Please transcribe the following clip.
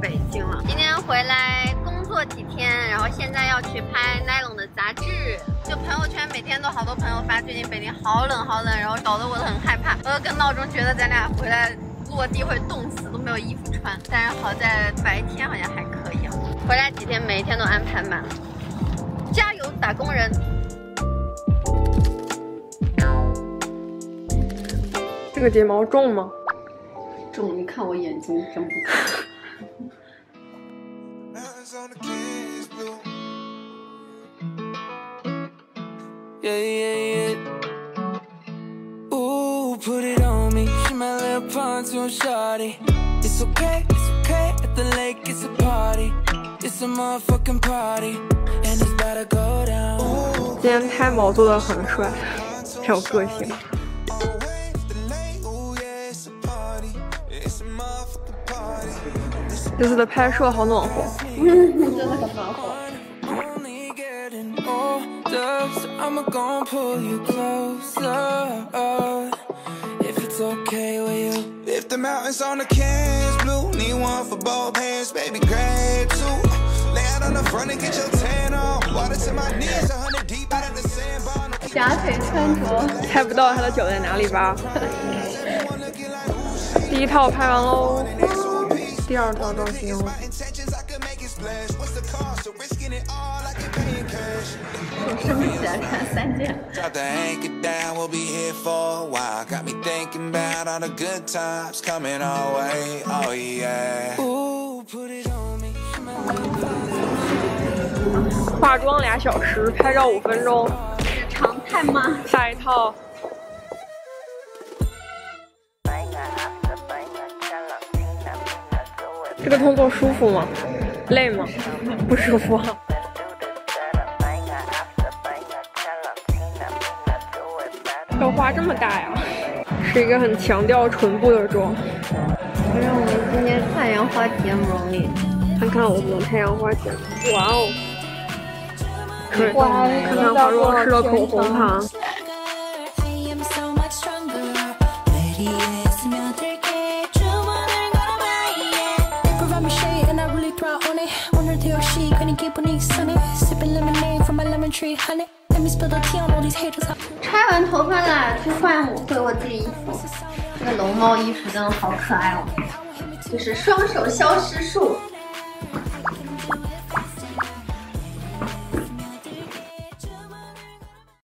北京了。今天回来工作几天，然后现在要去拍 Nylon 的杂志。就朋友圈每天都好多朋友发，最近北京好冷好冷，然后搞得我都很害怕。我跟闹钟觉得咱俩回来落地会冻死，都没有衣服穿。但是好在白天好像还可以啊。回来几天每天都安排满了，加油打工人！这个睫毛重吗？重，你看我眼睛真不 看。今天胎毛做的很帅，很有个性。 这次的拍摄好暖和，真的很暖和。夹腿穿着，猜不到他的脚在哪里吧？第一套拍完喽。第二套造型。我生起来看三件。化妆俩小时，拍照五分钟，是常态吗？下一套。这个动作舒服吗？累吗？不舒服。要花这么大呀？是一个很强调唇部的妆。反正我们今天太阳花睫毛了，看看我们的太阳花睫毛。哇哦！看看花若诗的口红盘。拆完头发了，去换我回我自己衣服。这个龙猫衣服真的好可爱哦，就是双手消失术。